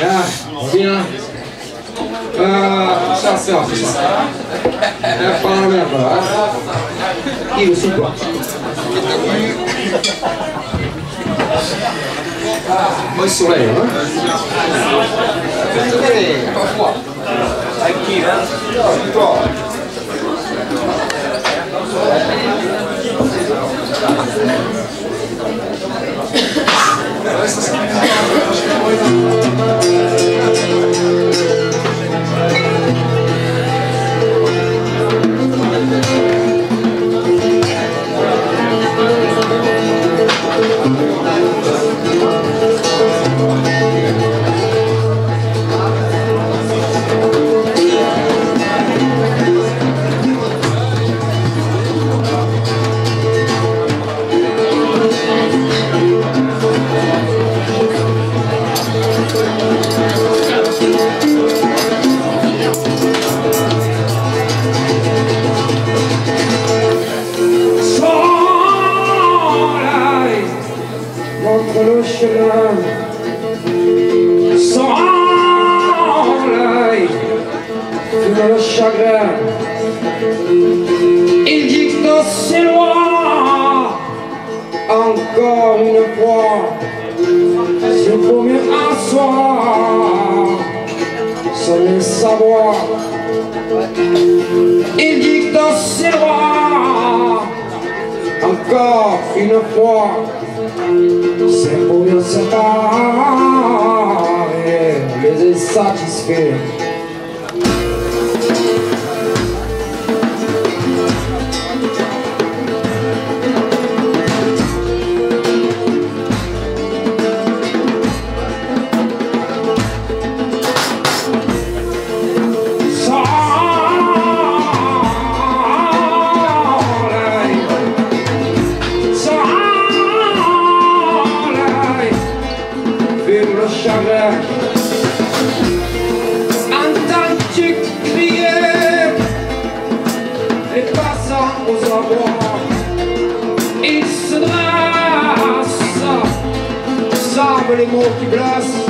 Ja, bien. Uh, ça, ça, c'est ça. É para a merda, hein? O suco. Mais soleil, hein? Aqui, le chemin. Soleil fume le chagrin. Il dicte ses lois encore une fois. S'il faut mieux asseoir, sonner sa voix. Il dicte ses lois encore une fois, c'est pour mieux séparer les par de que graça.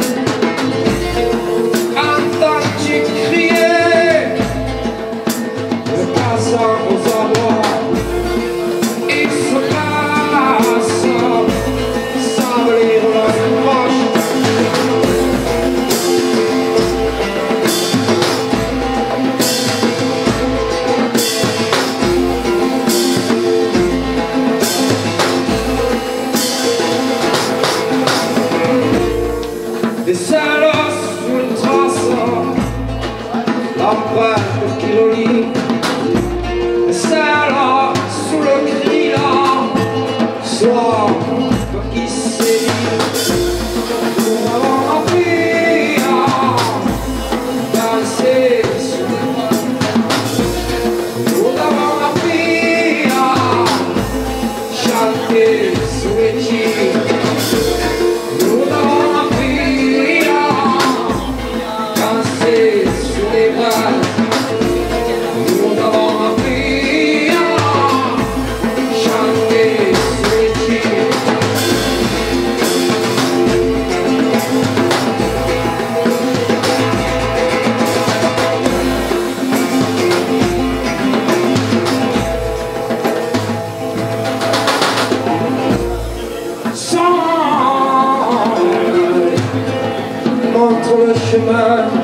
man